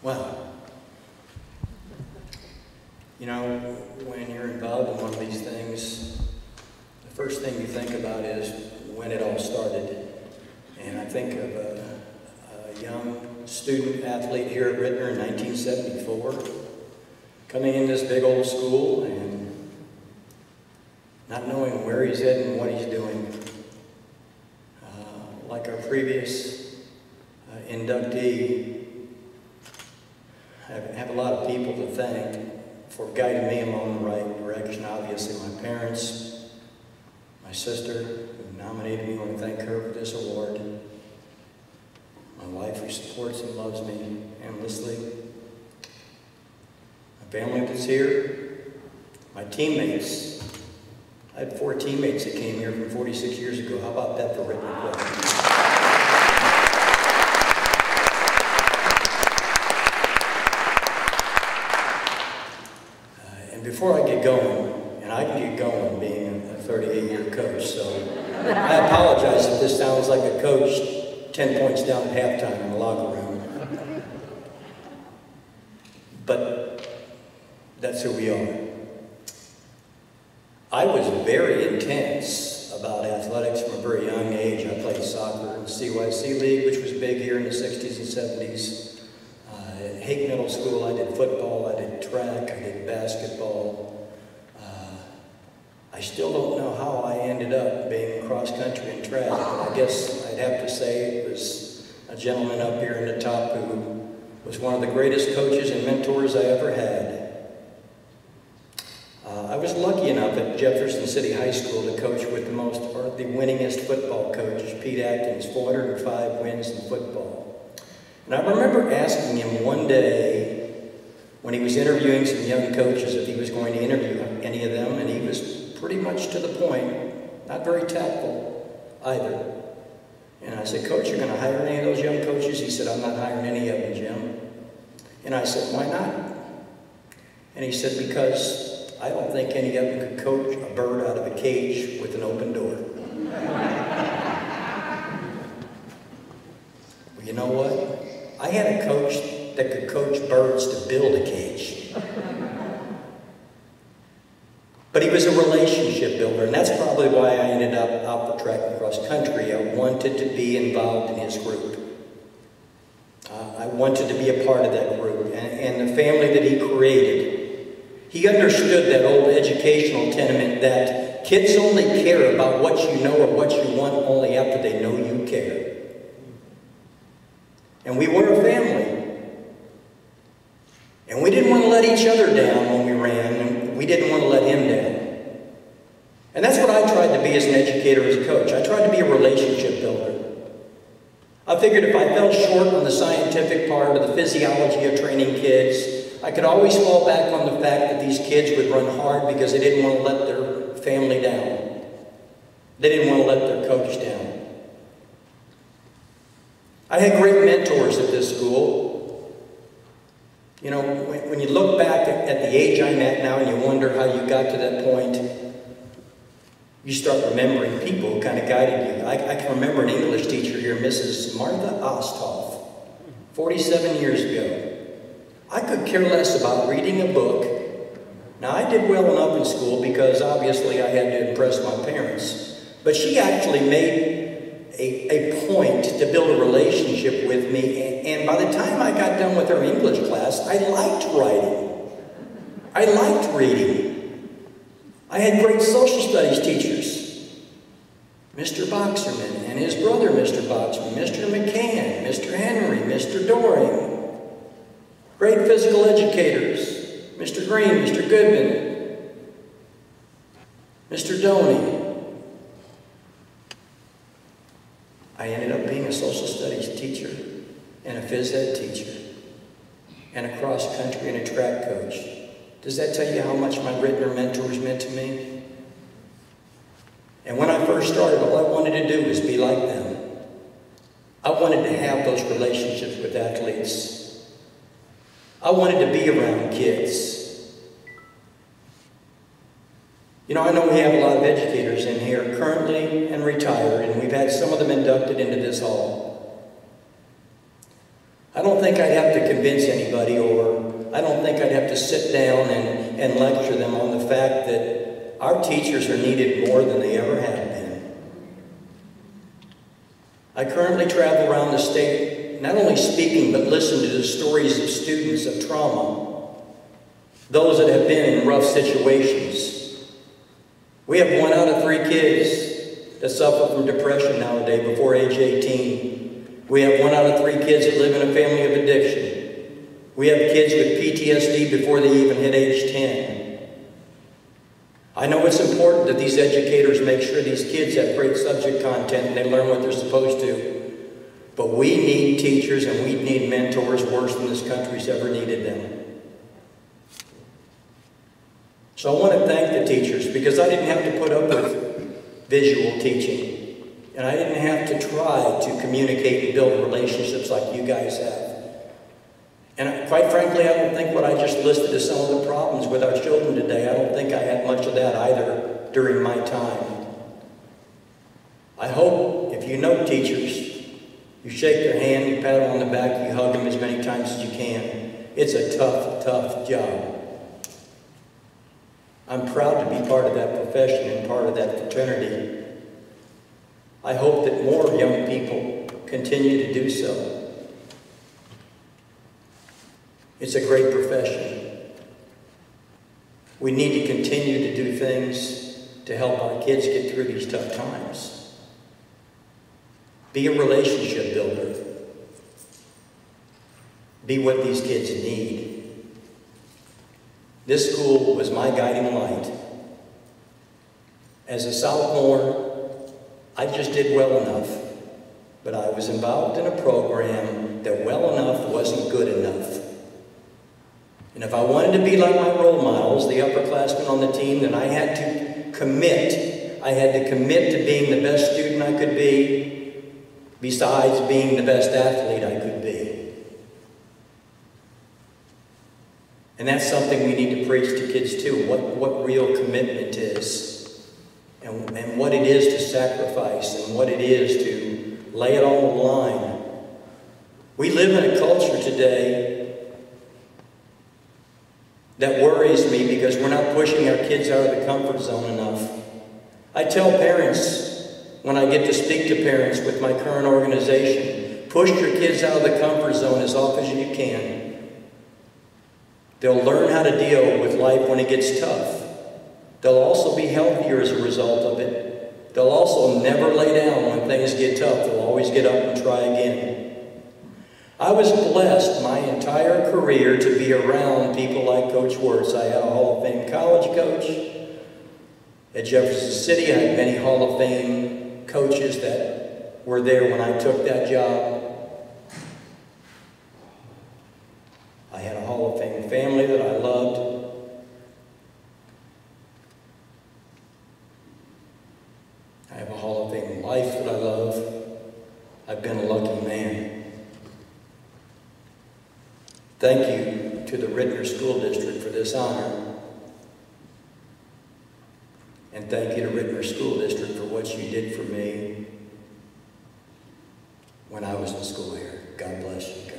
Well, you know, when you're involved in one of these things, the first thing you think about is when it all started. And I think of a, a young student athlete here at Ritenour in 1974, coming in this big old school and not knowing where he's heading and what he's doing. Uh, like our previous uh, inductee, lot of people to thank for guiding me along the right direction. Obviously, my parents, my sister, who nominated me, I want to thank her for this award. My wife, who supports and loves me endlessly. My family that's here. My teammates. I had four teammates that came here from 46 years ago. How about that for written equipment? Before I get going, and I can get going being a 38-year coach, so I apologize if this sounds like a coach 10 points down at halftime in the locker room. But that's who we are. I was very intense about athletics from a very young age. I played soccer in the CYC League, which was big here in the 60s and 70s. At Hoech Middle School, I did football, I did track, I did basketball. Uh, I still don't know how I ended up being cross country and track, but I guess I'd have to say it was a gentleman up here in the top who was one of the greatest coaches and mentors I ever had. Uh, I was lucky enough at Jefferson City High School to coach with the most, or the winningest football coach, Pete Adkins, 405 wins in football. And I remember asking him one day when he was interviewing some young coaches if he was going to interview any of them, and he was pretty much to the point, not very tactful either. And I said, Coach, you're going to hire any of those young coaches? He said, I'm not hiring any of them, Jim. And I said, why not? And he said, because I don't think any of them could coach a bird out of a cage with an open door. well, you know what? I had a coach that could coach birds to build a cage. But he was a relationship builder, and that's probably why I ended up out for track and cross country. I wanted to be involved in his group. Uh, I wanted to be a part of that group, and, and the family that he created. He understood that old educational tenement that kids only care about what you know or what you want only after they know you care. And we were a family. And we didn't want to let each other down when we ran, and we didn't want to let him down. And that's what I tried to be as an educator, as a coach. I tried to be a relationship builder. I figured if I fell short on the scientific part of the physiology of training kids, I could always fall back on the fact that these kids would run hard because they didn't want to let their family down. They didn't want to let their coach down. I had great mentors at this school. You know, when, you look back at, at the age I'm at now and you wonder how you got to that point, you start remembering people who kind of guided you. I, I can remember an English teacher here, Mrs. Martha Osthoff, 47 years ago. I could care less about reading a book. Now, I did well enough in school because obviously I had to impress my parents. But she actually made a, a point to build a relationship with me. And, and by the time I got done with her English class, I liked writing. I liked reading. I had great social studies teachers. Mr. Boxerman and his brother, Mr. Boxerman, Mr. McCann, Mr. Henry, Mr. Doring. Great physical educators. Mr. Green, Mr. Goodman, Mr. Doney. I ended up being a social studies teacher and a phys ed teacher and a cross country and a track coach. Does that tell you how much my Ritenour mentors meant to me? And when I first started, all I wanted to do was be like them. I wanted to have those relationships with athletes. I wanted to be around kids. Know, we have a lot of educators in here currently and retired, and we've had some of them inducted into this hall. I don't think I'd have to convince anybody, or I don't think I'd have to sit down and, and lecture them on the fact that our teachers are needed more than they ever have been. I currently travel around the state, not only speaking, but listening to the stories of students of trauma, those that have been in rough situations. We have one out of three kids that suffer from depression nowadays before age 18. We have one out of three kids that live in a family of addiction. We have kids with PTSD before they even hit age 10. I know it's important that these educators make sure these kids have great subject content and they learn what they're supposed to. But we need teachers and we need mentors worse than this country's ever needed them. So I want to thank the teachers because I didn't have to put up with visual teaching. And I didn't have to try to communicate and build relationships like you guys have. And quite frankly, I don't think what I just listed as some of the problems with our children today, I don't think I had much of that either during my time. I hope if you know teachers, you shake their hand, you pat them on the back, you hug them as many times as you can. It's a tough, tough job. I'm proud to be part of that profession and part of that fraternity. I hope that more young people continue to do so. It's a great profession. We need to continue to do things to help our kids get through these tough times. Be a relationship builder. Be what these kids need. This school was my guiding light. As a sophomore, I just did well enough, but I was involved in a program that well enough wasn't good enough. And if I wanted to be like my role models, the upperclassmen on the team, then I had to commit. I had to commit to being the best student I could be, besides being the best athlete I could be. And that's something we need to preach to kids too, what, what real commitment is, and, and what it is to sacrifice, and what it is to lay it all on the line. We live in a culture today that worries me because we're not pushing our kids out of the comfort zone enough. I tell parents when I get to speak to parents with my current organization, push your kids out of the comfort zone as often as you can. They'll learn how to deal with life when it gets tough. They'll also be healthier as a result of it. They'll also never lay down when things get tough. They'll always get up and try again. I was blessed my entire career to be around people like Coach Wirtz. I had a Hall of Fame college coach. At Jefferson City, I had many Hall of Fame coaches that were there when I took that job. I had a Hall of Fame family that I loved. I have a Hall of Fame life that I love. I've been a lucky man. Thank you to the Ritenour School District for this honor. And thank you to Ritenour School District for what you did for me when I was in school here. God bless you.